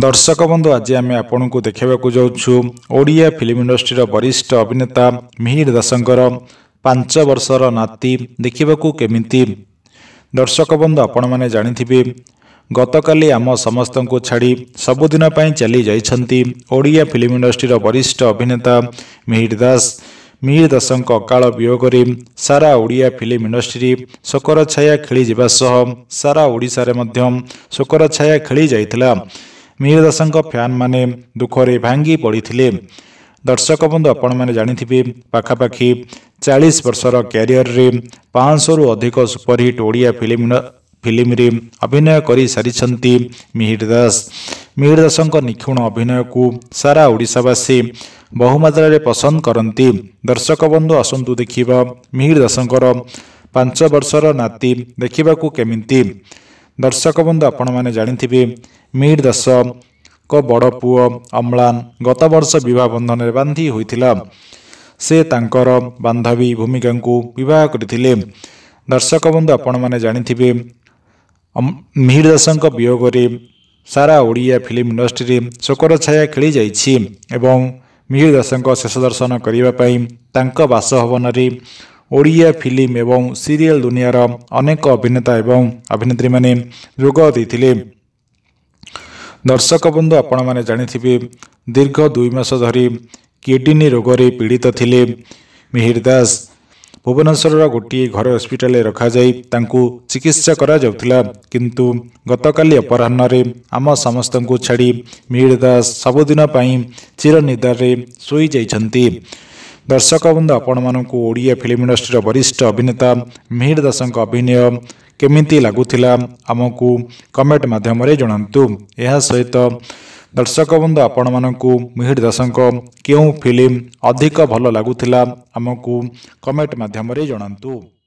ଦର୍ଶକ ବନ୍ଧୁ ଆଜି ଆମେ ଆପଣଙ୍କୁ ଦେଖାଇବାକୁ ଯାଉଛୁ ଓଡ଼ିଆ ଫିଲ୍ମ ଇଣ୍ଡଷ୍ଟ୍ରିର ବରିଷ୍ଠ ଅଭିନେତା ମିହିର ଦାସଙ୍କର ପାଞ୍ଚ ବର୍ଷର ନାତି ଦେଖିବାକୁ କେମିତି ଦର୍ଶକ ବନ୍ଧୁ ଆପଣମାନେ ଜାଣିଥିବେ ଗତକାଲି ଆମ ସମସ୍ତଙ୍କୁ ଛାଡ଼ି ସବୁଦିନ ପାଇଁ ଚାଲିଯାଇଛନ୍ତି ଓଡ଼ିଆ ଫିଲ୍ମ ଇଣ୍ଡଷ୍ଟ୍ରିର ବରିଷ୍ଠ ଅଭିନେତା ମିହିର ଦାସ ମିହିର ଦାସଙ୍କ ଅକାଳ ବିୟୋଗରେ ସାରା ଓଡ଼ିଆ ଫିଲ୍ମ ଇଣ୍ଡଷ୍ଟ୍ରି ଶୋକର ଛାୟା ଖେଳିଯିବା ସହ ସାରା ଓଡ଼ିଶାରେ ମଧ୍ୟ ଶୋକର ଛାୟା ଖେଳିଯାଇଥିଲା ମିହିର ଦାସଙ୍କ ଫ୍ୟାନ୍ମାନେ ଦୁଃଖରେ ଭାଙ୍ଗି ପଡ଼ିଥିଲେ ଦର୍ଶକ ବନ୍ଧୁ ଆପଣମାନେ ଜାଣିଥିବେ ପାଖାପାଖି ଚାଳିଶ ବର୍ଷର କ୍ୟାରିୟରରେ ପାଞ୍ଚଶହରୁ ଅଧିକ ସୁପରହିଟ୍ ଓଡ଼ିଆ ଫିଲ୍ମ ଫିଲ୍ମରେ ଅଭିନୟ କରିସାରିଛନ୍ତି ମିହିର ଦାସ ମିହିର ଦାସଙ୍କ ନିଖୁଣ ଅଭିନୟକୁ ସାରା ଓଡ଼ିଶାବାସୀ ବହୁମାତ୍ରାରେ ପସନ୍ଦ କରନ୍ତି ଦର୍ଶକ ବନ୍ଧୁ ଆସନ୍ତୁ ଦେଖିବା ମିହିର ଦାସଙ୍କର ପାଞ୍ଚ ବର୍ଷର ନାତି ଦେଖିବାକୁ କେମିତି ଦର୍ଶକ ବନ୍ଧୁ ଆପଣମାନେ ଜାଣିଥିବେ मिहिर दासको बड पुव अमलान गत वर्ष विवाह बन्धन बान्धीि हुन्छ बान्धवी भूमिका बहु दर्शक बन्धु आपणा जानेथि मिहिर दासको वियगले सारा ओडिया फिल्म इन्डस् चोकर छा खे मिहिर दासको शेष दर्शन गर्नेभवन ओडिया फिल्म ए सिरियल दुनियाँ अनेक अभिनेता अभिनेती ज दर्शक बन्द अपन जाने जानिथिबे दीर्घ दुई महसो धरि केटीनी रोग रे पीडित थिले मिहिरदास भवनसरर गुटीय घर हस्पिटल रे रखा जाय तांकू चिकित्सा करा जाउथिला किंतु गतकालिय अपराहन रे आमा समस्तनकू छाडी मिहिरदास सबदिन पय चिरनिदार रे सोइ जाय दर्शक बन्धु आपण मिल्म इन्डस्ट्री र वरिष्ठ अभिनेता मिहिर दासको अभिनय केमिति लागुलामु कमेन्ट माध्यमले जना दर्शक बन्धु आपण मिहिर दासको केही फिल्म अधिक भए लाग कमेन्ट माध्यमले जना